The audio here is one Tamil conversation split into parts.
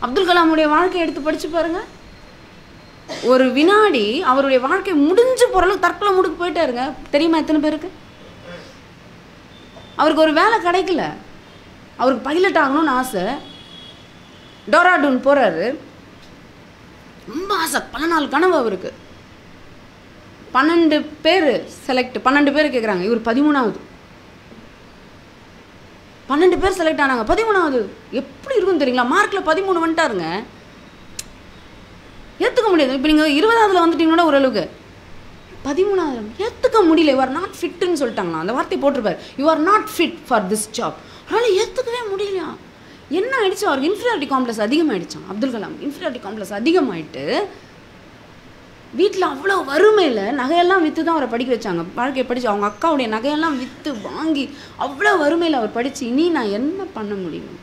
அப்துல் கலாமுடைய வாழ்க்கையை எடுத்து படித்து பாருங்கள் ஒரு வினாடி அவருடைய வாழ்க்கை முடிஞ்சு போகிற அளவுக்கு தற்கொலை முடுக்கு போயிட்டாருங்க. தெரியுமா எத்தனை பேருக்கு? அவருக்கு ஒரு வேலை கிடைக்கல. அவருக்கு பைலட் ஆகணும்னு ஆசை. டோராடூன் போகிறாரு ரொம்ப ஆசை. பல நாள் கனவு அவருக்கு. பன்னெண்டு பேர் செலக்ட் பன்னெண்டு பேர் கேட்குறாங்க இவர் பதிமூணாவது. பன்னெண்டு பேர் செலக்ட் ஆனாங்க. பதிமூணாவது எப்படி இருக்கும் தெரியுங்களா? மார்க்கில் பதிமூணு வந்துட்டாருங்க. ஏற்றுக்க முடியாது. இப்போ நீங்கள் இருபதாவதுல வந்துட்டீங்கன்னா ஓரளவுக்கு பதிமூணாவது ஏற்றுக்க முடியல. யூ ஆர் நாட் ஃபிட்டுன்னு சொல்லிட்டாங்களா அந்த வார்த்தை போட்டிருப்பார். You are not fit for this job அவரால் ஏற்றுக்கவே முடியலையா? என்ன ஆயிடுச்சு? அவருக்கு இன்ஃபீரியாரிட்டி காம்ப்ளெக்ஸ் அதிகமாகிடுச்சான் அப்துல் கலாம் இன்ஃபீரியாரிட்டி காம்ப்ளெக்ஸ் அதிகமாயிட்டு வீட்டில் அவ்வளோ வறுமையில் நகையெல்லாம் விற்று தான் அவரை படிக்க வச்சாங்க. வாழ்க்கையை படித்து அவங்க அக்காவுடைய நகையெல்லாம் விற்று வாங்கி அவ்வளோ வறுமையில் அவர் படித்து இனி நான் என்ன பண்ண முடியும்?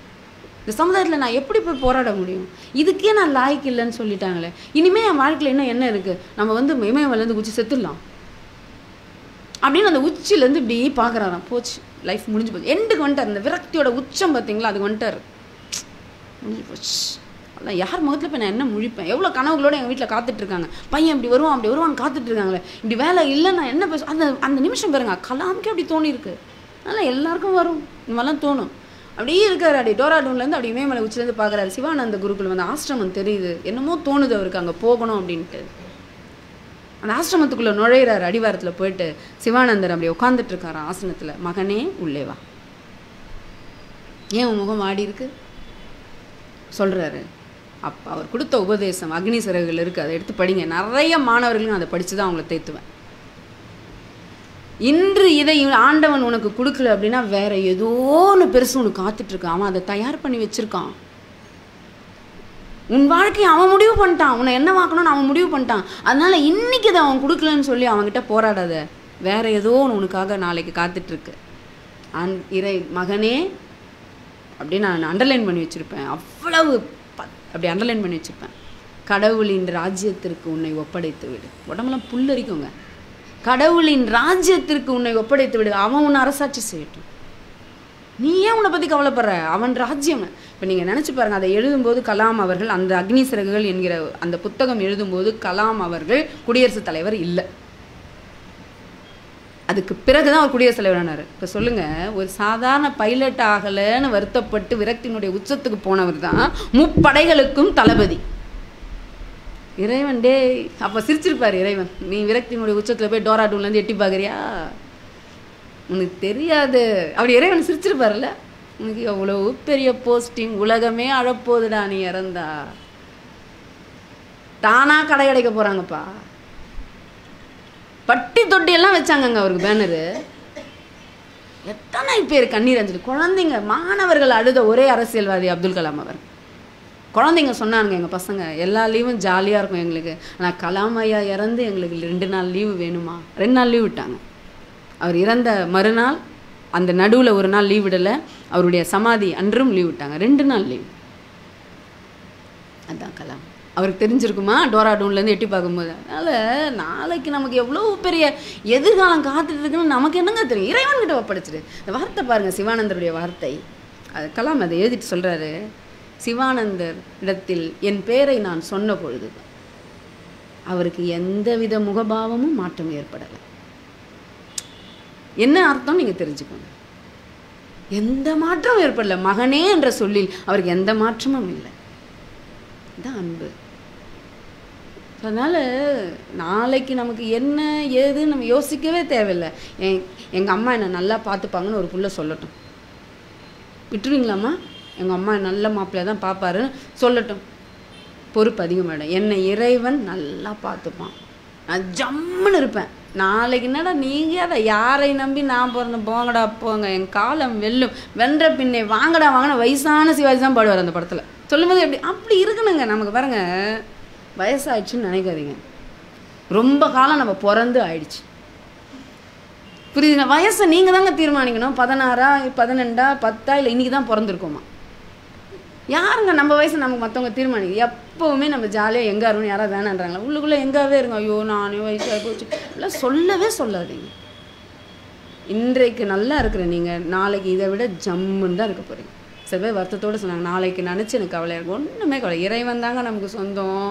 இந்த சமுதாயத்தில் நான் எப்படி போய் போராட முடியும்? இதுக்கே நான் லாய்க்கு இல்லைன்னு சொல்லிட்டாங்களே. இனிமேல் என் வாழ்க்கையில் இன்னும் என்ன இருக்குது நம்ம வந்து இமயமலேருந்து குச்சி செத்துடலாம். அப்படின்னு அந்த உச்சிலேருந்து இப்படி பார்க்குறாராம் போச்சு. லைஃப் முடிஞ்சு போச்சு. எண்டுக்கு வந்துட்டார். இந்த விரக்தியோட உச்சம் பார்த்தீங்களா அதுக்கு வந்துட்டார். முடிஞ்சு போச்சு. அதான் யார் முகத்தில் இப்போ நான் என்ன முழிப்பேன்? எவ்வளோ கனவுகளோட எங்கள் வீட்டில் காத்துட்டு இருக்காங்க பையன் இப்படி வருவான் அப்படி வருவான் காத்துட்ருக்காங்களே. இப்படி வேலை இல்லை நான் என்ன பேச அந்த அந்த நிமிஷம் பாருங்க கலாமுக்கே அப்படி தோணியிருக்கு. அதனால் எல்லாருக்கும் வரும். இந்த மாதிரிலாம் தோணும். அப்படியே இருக்கார் அப்படி டோராடூன்லேருந்து அப்படி இமயமலை உச்சிலேருந்து பார்க்குறாரு சிவானந்த குருக்குள் வந்து ஆசிரமம் தெரியுது. என்னமோ தோணுது அவருக்கு அங்கே போகணும் அப்படின்ட்டு. அந்த ஆசிரமத்துக்குள்ளே நுழையிறாரு அடிவாரத்தில் போயிட்டு சிவானந்தர் அப்படி உட்காந்துட்டு இருக்காராம் ஆசனத்தில். மகனே உள்ளே வா. ஏன் உன் முகம் ஆடி இருக்கு? சொல்கிறாரு அப்போ அவர் கொடுத்த உபதேசம் அக்னி சிறகுகள் இருக்குது அதை எடுத்து படிங்க. நிறைய மாணவர்களும் அதை படித்து தான் அவங்கள தேத்துவேன். இன்று இதை ஆண்டவன் உனக்கு கொடுக்கல அப்படின்னா வேற ஏதோ ஒன்று பெருசு உனக்கு காத்துட்ருக்கான் அவன் அதை தயார் பண்ணி வச்சிருக்கான். உன் வாழ்க்கையை அவன் முடிவு பண்ணிட்டான். உன்னை என்ன வாக்கணும்னு அவன் முடிவு பண்ணிட்டான். அதனால் இன்னைக்கு இதை அவன் கொடுக்கலன்னு சொல்லி அவன்கிட்ட போராடாத. வேற ஏதோ ஒன்று உனக்காக நாளைக்கு காத்துட்ருக்கு அந் இறை மகனே அப்படின்னு நான் அண்டர்லைன் பண்ணி வச்சுருப்பேன். அவ்வளவு அப்படி அண்டர்லைன் பண்ணி வச்சுருப்பேன் கடவுளின் ராஜ்யத்திற்கு உன்னை ஒப்படைத்து விடு. உடம்புலாம் புல்லரிக்குங்க கடவுளின் ராஜ்யத்திற்கு உன்னை ஒப்படைத்து விடு. அவன் உன்னை அரசாட்சி செய்யட்டும். நீ ஏன் உன்னை பற்றி கவலைப்படுற? அவன் ராஜ்யம். இப்போ நீங்கள் நினச்சி பாருங்க அதை எழுதும்போது கலாம் அவர்கள் அந்த அக்னி சிறகுகள் என்கிற அந்த புத்தகம் எழுதும்போது கலாம் அவர்கள் குடியரசுத் தலைவர் இல்லை. அதுக்கு பிறகு தான் அவர் குடியரசுத் தலைவர் ஆனார். இப்போ சொல்லுங்கள் ஒரு சாதாரண பைலட் ஆகலைன்னு வருத்தப்பட்டு விரக்தியினுடைய உச்சத்துக்கு போனவர் தான் முப்படைகளுக்கும் தளபதி. இறைவன் டே அப்போ சிரிச்சிருப்பார் இறைவன் நீ விரக்தியினுடைய உச்சத்தில் போய் டோராடூன்லேருந்து எட்டி பார்க்குறியா உனக்கு தெரியாது. அப்படி இறைவன் சிரிச்சிருப்பார்ல உனக்கு எவ்வளோ பெரிய போஸ்டிங் உலகமே அழப்போதுடா நீ இறந்தா. தானா கடை அடைக்க போகிறாங்கப்பா பட்டி தொட்டி எல்லாம் வச்சாங்கங்க அவருக்கு பேனரு எத்தனை பேர் கண்ணீர் அஞ்சலி. குழந்தைங்க மாணவர்கள் அழுத ஒரே அரசியல்வாதி அப்துல் கலாம் அவர். குழந்தைங்க சொன்னாங்க எங்கள் பசங்க எல்லா லீவும் ஜாலியாக இருக்கும் எங்களுக்கு. ஆனால் கலாம் ஐயா இறந்து எங்களுக்கு ரெண்டு நாள் லீவு வேணுமா? ரெண்டு நாள் லீவ் விட்டாங்க. அவர் இறந்த மறுநாள் அந்த நடுவில் ஒரு நாள் லீவ் விடலை. அவருடைய சமாதி அன்றும் லீவ் விட்டாங்க. ரெண்டு நாள் லீவ் அதான் கலாம் அவருக்கு தெரிஞ்சிருக்குமா? டோராடூன்லேருந்து எட்டி பார்க்கும்போது. அதனால் நாளைக்கு நமக்கு எவ்வளோ பெரிய எதிர்காலம் காத்துட்டு இருக்குன்னு நமக்கு என்னங்க தெரியும்? இறைவன்கிட்ட ஒப்படைச்சிரு. இந்த வார்த்தை பாருங்கள் சிவானந்தருடைய வார்த்தை. அது கலாம் அதை எழுதிட்டு சொல்கிறாரு சிவானந்தர் இடத்தில் என் பேரை நான் சொன்ன பொழுது அவருக்கு எந்தவித முகபாவமும் மாற்றம் ஏற்படலை. என்ன அர்த்தம் நீங்கள் தெரிஞ்சுக்கோங்க. எந்த மாற்றமும் ஏற்படலை. மகனே என்ற சொல்லில் அவருக்கு எந்த மாற்றமும் இல்லை. இதான் அன்பு. அதனால் நாளைக்கு நமக்கு என்ன ஏதுன்னு நம்ம யோசிக்கவே தேவையில்லை. என் எங்கள் அம்மா என்னை நல்லா பார்த்துப்பாங்கன்னு ஒரு புள்ள சொல்லட்டும். விட்டுருவீங்களாம்மா? எங்கள் அம்மா நல்ல மாப்பிள்ளைய தான் பார்ப்பாரு. சொல்லட்டும். பொறுப்பு அதிகம் மேடம். என்னை இறைவன் நல்லா பார்த்துப்பான். நான் ஜம்முன்னு இருப்பேன். நாளைக்கு என்னடா நீங்கள் அதை யாரை நம்பி நான் பிறந்த போங்கடா போங்க. என் காலம் வெல்லும். வென்ற பின்னே வாங்கடா வாங்கின வயசான சிவாஜி தான் பாடுவார் அந்த படத்தில். சொல்லும்போது எப்படி அப்படி இருக்கணுங்க. நமக்கு பாருங்கள் வயசாயிடுச்சுன்னு நினைக்காதீங்க. ரொம்ப காலம் நம்ம பிறந்து ஆயிடுச்சு. புரியுது வயசை நீங்கள் தாங்க தீர்மானிக்கணும். பதினாறா பதினெண்டா பத்தா இல்லை இன்னைக்கு தான் பிறந்திருக்கோமா? யாருங்க நம்ம வயசு நமக்கு மற்றவங்க தீர்மானிக்குது எப்போவுமே நம்ம ஜாலியாக எங்கே இருக்கணும் யாராவது வேணான்றாங்களா? உள்ளுக்குள்ளே எங்காவே இருங்க. ஐயோ நானே வயசாகி போச்சு. எல்லாம் சொல்லவே சொல்லாதீங்க. இன்றைக்கு நல்லா இருக்கிற நீங்கள் நாளைக்கு இதை விட ஜம்முன்னு தான் இருக்க போகிறீங்க சில பேர் வருத்தத்தோடு சொன்னாங்க நாளைக்கு நினச்சி எனக்கு கவலை இருக்கும் ஒன்றுமே கவலை. இறைவன் தாங்க நமக்கு சொந்தம்.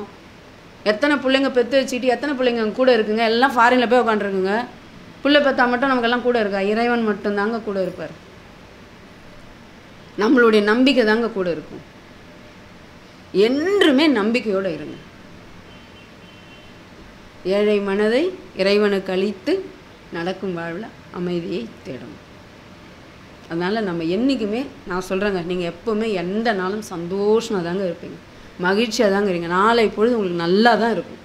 எத்தனை பிள்ளைங்க பெற்று வச்சுட்டு எத்தனை பிள்ளைங்க கூட இருக்குங்க? எல்லாம் ஃபாரினில் போய் உட்காந்துருக்குங்க பிள்ளை பெற்றா மட்டும் நமக்கு எல்லாம் கூட இருக்கா? இறைவன் மட்டும்தாங்க கூட இருப்பார். நம்மளுடைய நம்பிக்கை தாங்க கூட இருக்கும். என்றுமே நம்பிக்கையோடு இருங்க. ஏழை மனதை இறைவனுக்கு அழித்து நடக்கும் வாழ்வில் அமைதியை தேடும் அதனால் நம்ம என்றைக்குமே நான் சொல்கிறேங்க நீங்கள் எப்போவுமே எந்த நாளும் சந்தோஷமாக தாங்க இருப்பீங்க. மகிழ்ச்சியாக தாங்க இருங்க நாளை பொழுது உங்களுக்கு நல்லா தான் இருக்கும்.